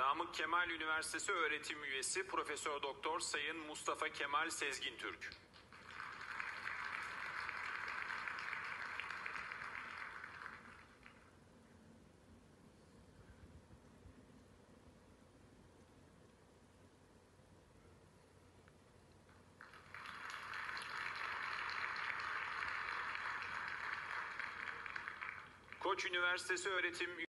Namık Kemal Üniversitesi öğretim üyesi Profesör Doktor Sayın Mustafa Kemal Sezgin Türk. Koç Üniversitesi öğretim